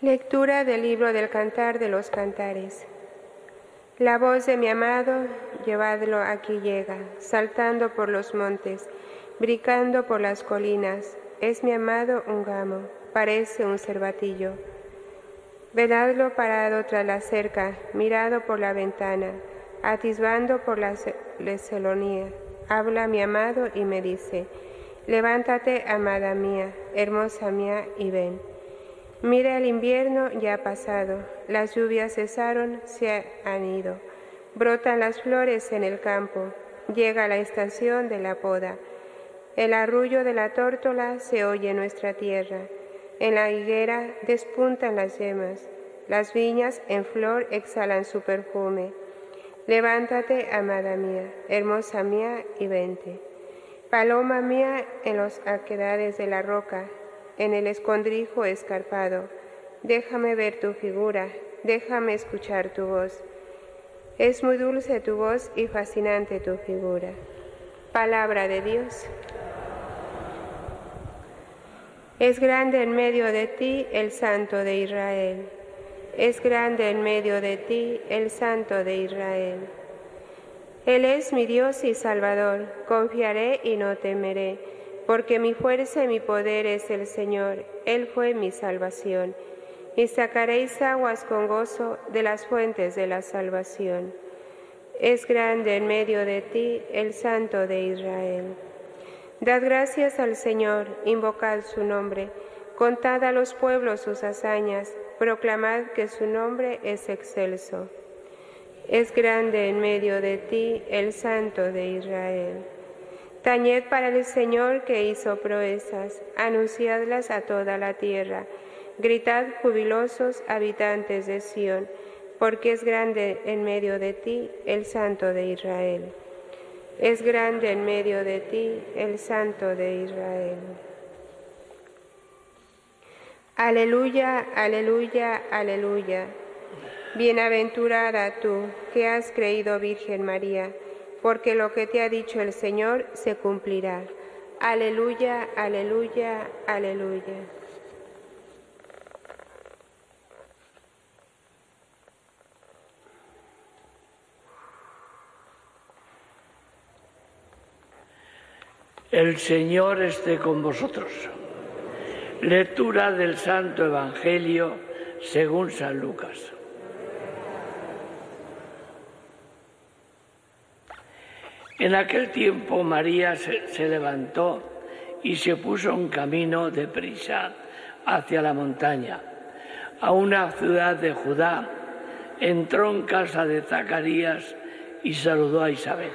Lectura del libro del Cantar de los Cantares. La voz de mi amado, llevadlo aquí llega, saltando por los montes, brincando por las colinas. Es mi amado un gamo, parece un cervatillo. Vedadlo parado tras la cerca, mirado por la ventana, atisbando por la leselonía. Habla mi amado y me dice, levántate, amada mía, hermosa mía, y ven. Mira el invierno ya ha pasado, las lluvias cesaron, se han ido. Brotan las flores en el campo, llega la estación de la poda. El arrullo de la tórtola se oye en nuestra tierra. En la higuera despuntan las yemas. Las viñas en flor exhalan su perfume. Levántate, amada mía, hermosa mía, y vente. Paloma mía en los aquedades de la roca, en el escondrijo escarpado. Déjame ver tu figura, déjame escuchar tu voz. Es muy dulce tu voz y fascinante tu figura. Palabra de Dios. Es grande en medio de ti el Santo de Israel. Es grande en medio de ti el Santo de Israel. Él es mi Dios y Salvador. Confiaré y no temeré porque mi fuerza y mi poder es el Señor, Él fue mi salvación. Y sacaréis aguas con gozo de las fuentes de la salvación. Es grande en medio de ti el Santo de Israel. Dad gracias al Señor, invocad su nombre, contad a los pueblos sus hazañas, proclamad que su nombre es excelso. Es grande en medio de ti el Santo de Israel. Tañed para el Señor que hizo proezas, anunciadlas a toda la tierra. Gritad jubilosos habitantes de Sión, porque es grande en medio de ti el Santo de Israel. Es grande en medio de ti el Santo de Israel. Aleluya, aleluya, aleluya. Bienaventurada tú que has creído, Virgen María porque lo que te ha dicho el Señor se cumplirá. Aleluya, aleluya, aleluya. El Señor esté con vosotros. Lectura del Santo Evangelio según San Lucas. En aquel tiempo María se, levantó y se puso en camino de prisa hacia la montaña, a una ciudad de Judá. Entró en casa de Zacarías y saludó a Isabel.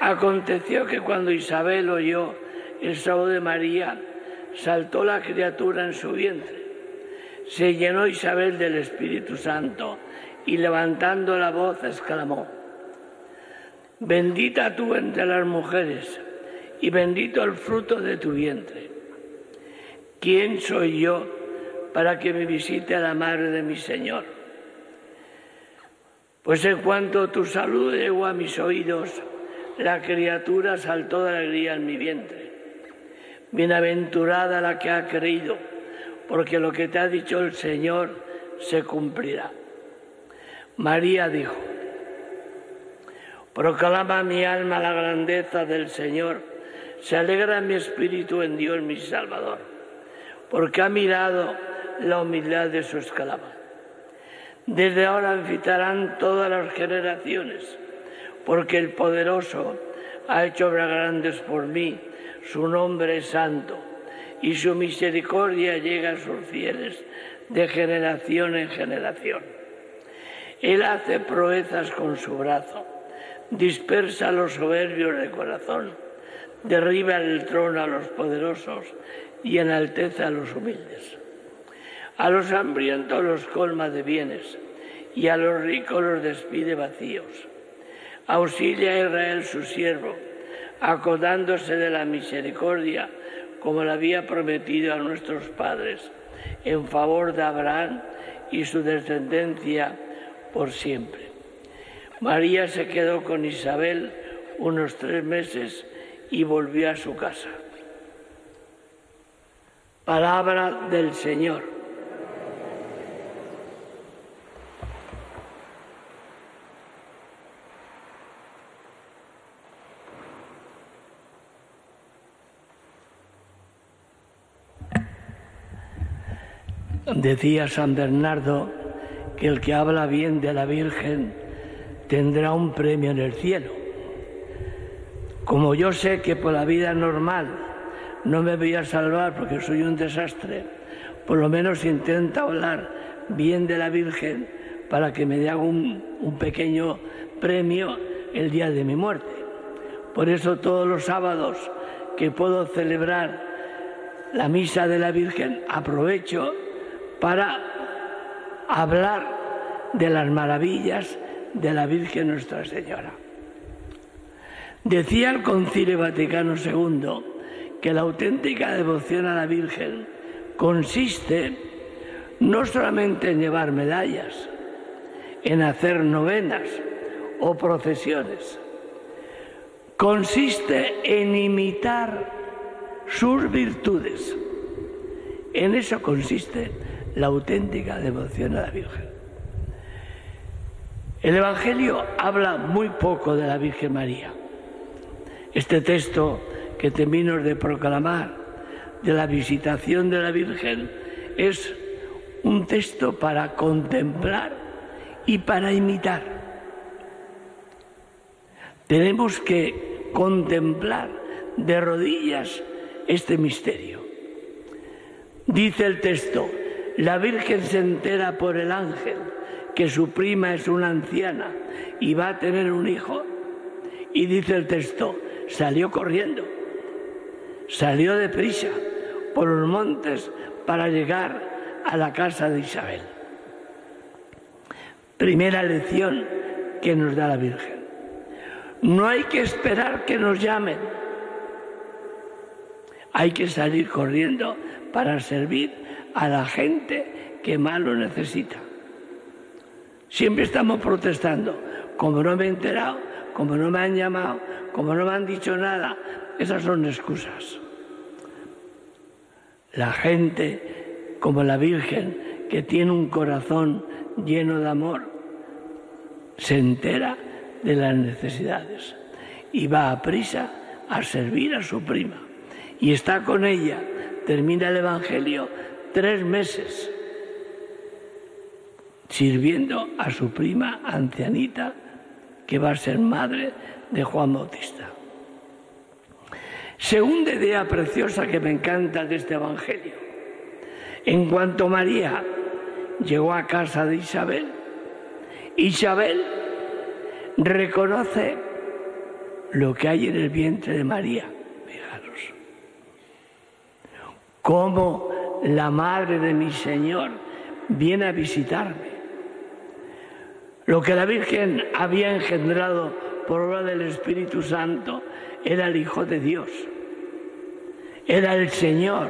Aconteció que cuando Isabel oyó el saludo de María, saltó la criatura en su vientre. Se llenó Isabel del Espíritu Santo y levantando la voz exclamó, Bendita tú entre las mujeres y bendito el fruto de tu vientre. ¿Quién soy yo para que me visite a la madre de mi Señor? Pues en cuanto tu salud llegó a mis oídos, la criatura saltó de alegría en mi vientre. Bienaventurada la que ha creído, porque lo que te ha dicho el Señor se cumplirá. María dijo, Proclama mi alma la grandeza del Señor. Se alegra mi espíritu en Dios mi Salvador, porque ha mirado la humildad de su esclava. Desde ahora invitarán todas las generaciones, porque el poderoso ha hecho obras grandes por mí, su nombre es santo, y su misericordia llega a sus fieles de generación en generación. Él hace proezas con su brazo dispersa a los soberbios de corazón, derriba el trono a los poderosos y enaltece a los humildes. A los hambrientos los colma de bienes y a los ricos los despide vacíos. Auxilia a Israel su siervo, acordándose de la misericordia como la había prometido a nuestros padres, en favor de Abraham y su descendencia por siempre. María se quedó con Isabel unos tres meses y volvió a su casa. Palabra del Señor. Decía San Bernardo que el que habla bien de la Virgen tendrá un premio en el cielo. Como yo sé que por la vida normal no me voy a salvar porque soy un desastre, por lo menos intento hablar bien de la Virgen para que me dé un, un pequeño premio el día de mi muerte. Por eso todos los sábados que puedo celebrar la misa de la Virgen aprovecho para hablar de las maravillas de la Virgen Nuestra Señora. Decía el Concilio Vaticano II que la auténtica devoción a la Virgen consiste no solamente en llevar medallas, en hacer novenas o procesiones, consiste en imitar sus virtudes. En eso consiste la auténtica devoción a la Virgen. El Evangelio habla muy poco de la Virgen María. Este texto que termino de proclamar de la visitación de la Virgen es un texto para contemplar y para imitar. Tenemos que contemplar de rodillas este misterio. Dice el texto, la Virgen se entera por el ángel que su prima es una anciana y va a tener un hijo. Y dice el texto, salió corriendo, salió deprisa por los montes para llegar a la casa de Isabel. Primera lección que nos da la Virgen. No hay que esperar que nos llamen. Hay que salir corriendo para servir a la gente que más lo necesita. Siempre estamos protestando. Como no me he enterado, como no me han llamado, como no me han dicho nada, esas son excusas. La gente, como la Virgen, que tiene un corazón lleno de amor, se entera de las necesidades y va a prisa a servir a su prima. Y está con ella, termina el Evangelio, tres meses sirviendo a su prima ancianita, que va a ser madre de Juan Bautista. Segunda idea preciosa que me encanta de este Evangelio. En cuanto María llegó a casa de Isabel, Isabel reconoce lo que hay en el vientre de María. Fijaros. Cómo la madre de mi Señor viene a visitarme. Lo que la Virgen había engendrado por obra del Espíritu Santo era el Hijo de Dios. Era el Señor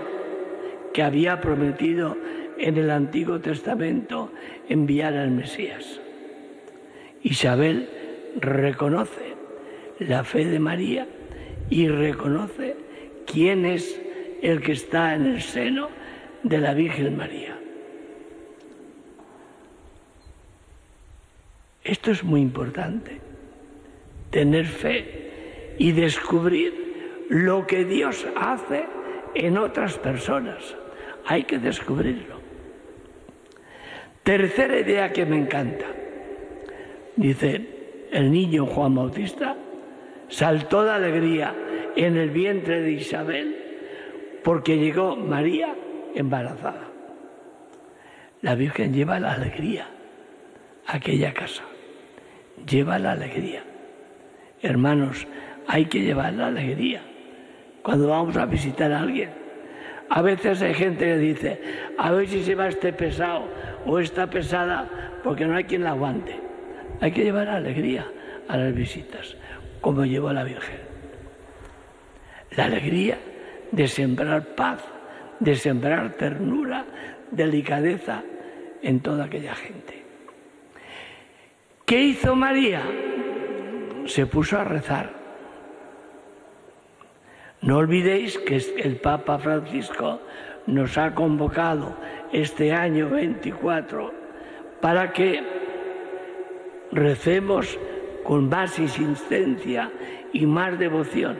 que había prometido en el Antiguo Testamento enviar al Mesías. Isabel reconoce la fe de María y reconoce quién es el que está en el seno de la Virgen María. Es muy importante, tener fe y descubrir lo que Dios hace en otras personas. Hay que descubrirlo. Tercera idea que me encanta. Dice, el niño Juan Bautista saltó de alegría en el vientre de Isabel porque llegó María embarazada. La Virgen lleva la alegría a aquella casa lleva la alegría. Hermanos, hay que llevar la alegría cuando vamos a visitar a alguien. A veces hay gente que dice, a ver si se va este pesado o esta pesada, porque no hay quien la aguante. Hay que llevar alegría a las visitas, como llevó la Virgen. La alegría de sembrar paz, de sembrar ternura, delicadeza en toda aquella gente. ¿Qué hizo María? Se puso a rezar. No olvidéis que el Papa Francisco nos ha convocado este año 24 para que recemos con más insistencia y más devoción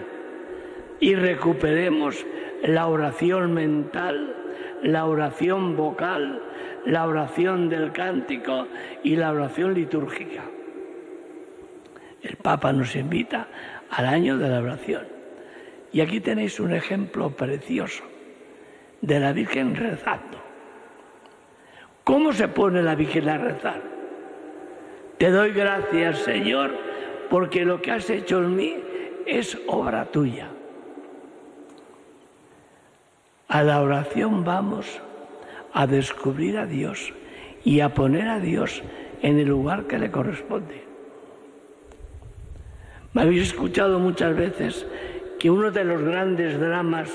y recuperemos la oración mental, la oración vocal, la oración del cántico y la oración litúrgica. El Papa nos invita al año de la oración. Y aquí tenéis un ejemplo precioso de la Virgen rezando. ¿Cómo se pone la Virgen a rezar? Te doy gracias, Señor, porque lo que has hecho en mí es obra tuya. A la oración vamos a descubrir a Dios y a poner a Dios en el lugar que le corresponde. Me habéis escuchado muchas veces que uno de los grandes dramas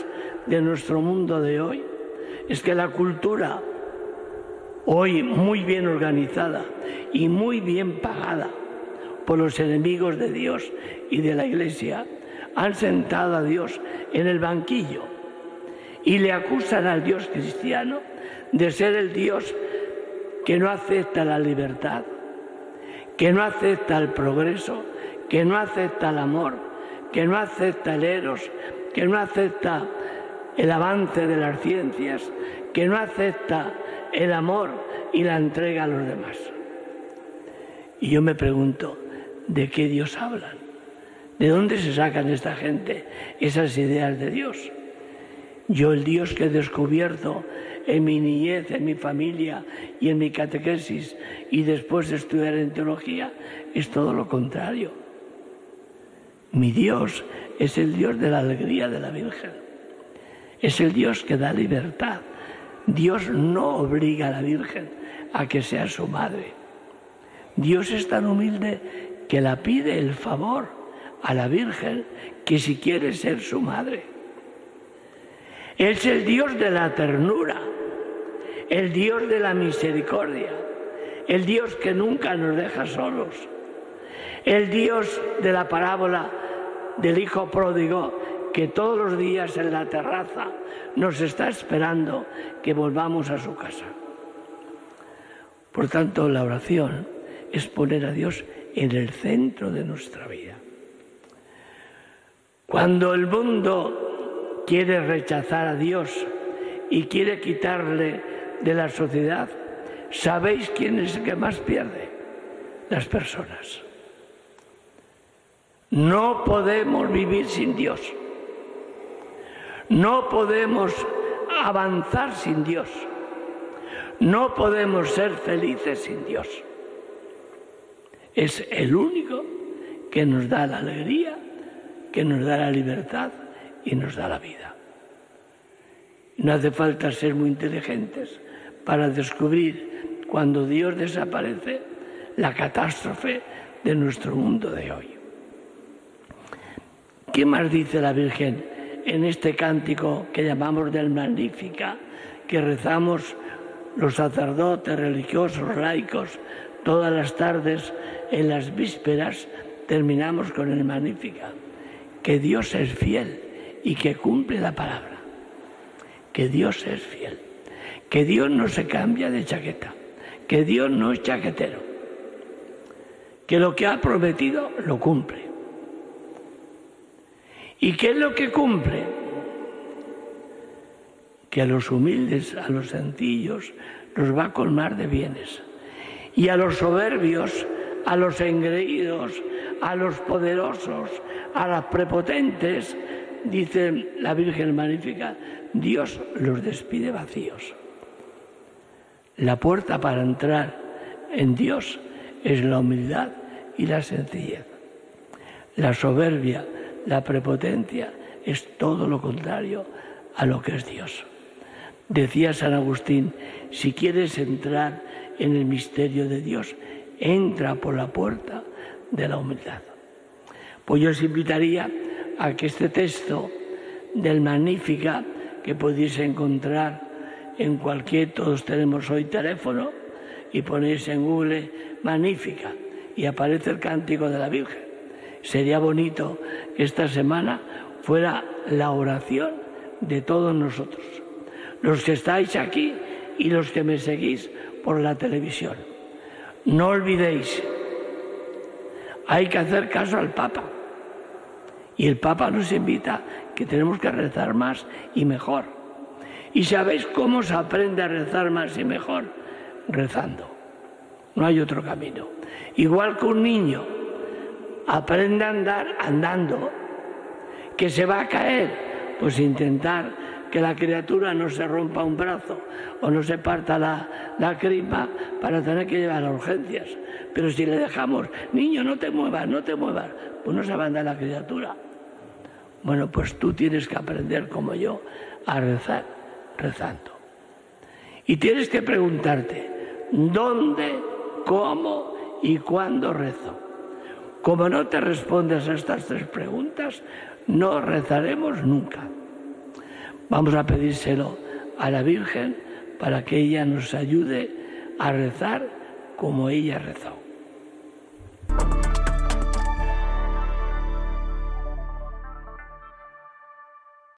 de nuestro mundo de hoy es que la cultura, hoy muy bien organizada y muy bien pagada por los enemigos de Dios y de la Iglesia, han sentado a Dios en el banquillo y le acusan al Dios cristiano de ser el Dios que no acepta la libertad, que no acepta el progreso, que no acepta el amor, que no acepta el eros, que no acepta el avance de las ciencias, que no acepta el amor y la entrega a los demás. Y yo me pregunto, ¿de qué Dios hablan? ¿De dónde se sacan esta gente esas ideas de Dios? Yo el Dios que he descubierto en mi niñez, en mi familia y en mi catequesis y después de estudiar en teología es todo lo contrario. Mi Dios es el Dios de la alegría de la Virgen. Es el Dios que da libertad. Dios no obliga a la Virgen a que sea su madre. Dios es tan humilde que la pide el favor a la Virgen que si quiere ser su madre. Es el Dios de la ternura, el Dios de la misericordia, el Dios que nunca nos deja solos, el Dios de la parábola del Hijo pródigo que todos los días en la terraza nos está esperando que volvamos a su casa. Por tanto, la oración es poner a Dios en el centro de nuestra vida. Cuando el mundo quiere rechazar a Dios y quiere quitarle de la sociedad, ¿sabéis quién es el que más pierde? Las personas. No podemos vivir sin Dios. No podemos avanzar sin Dios. No podemos ser felices sin Dios. Es el único que nos da la alegría, que nos da la libertad y nos da la vida. No hace falta ser muy inteligentes para descubrir cuando Dios desaparece la catástrofe de nuestro mundo de hoy. ¿Qué más dice la Virgen en este cántico que llamamos del Magnífica, que rezamos los sacerdotes, religiosos, laicos, todas las tardes en las vísperas, terminamos con el Magnífica? Que Dios es fiel y que cumple la palabra. Que Dios es fiel. Que Dios no se cambia de chaqueta. Que Dios no es chaquetero. Que lo que ha prometido lo cumple. ¿Y qué es lo que cumple? Que a los humildes, a los sencillos, los va a colmar de bienes. Y a los soberbios, a los engreídos, a los poderosos, a las prepotentes, dice la Virgen Magnífica, Dios los despide vacíos. La puerta para entrar en Dios es la humildad y la sencillez. La soberbia la prepotencia es todo lo contrario a lo que es Dios. Decía San Agustín, si quieres entrar en el misterio de Dios, entra por la puerta de la humildad. Pues yo os invitaría este texto del Magnífica, que podéis encontrar en cualquier, todos tenemos hoy teléfono, y ponéis en Google Magnífica, y aparece el cántico de la Virgen sería bonito que esta semana fuera la oración de todos nosotros, los que estáis aquí y los que me seguís por la televisión. No olvidéis, hay que hacer caso al Papa. Y el Papa nos invita que tenemos que rezar más y mejor. ¿Y sabéis cómo se aprende a rezar más y mejor? Rezando. No hay otro camino. Igual que un niño aprende a andar andando, que se va a caer, pues intentar que la criatura no se rompa un brazo o no se parta la, la cripa para tener que llevar a urgencias. Pero si le dejamos, niño, no te muevas, no te muevas, pues no se va a andar la criatura. Bueno, pues tú tienes que aprender como yo a rezar, rezando. Y tienes que preguntarte, ¿dónde, cómo y cuándo rezo? Como no te respondes a estas tres preguntas, no rezaremos nunca. Vamos a pedírselo a la Virgen para que ella nos ayude a rezar como ella rezó. Thank you.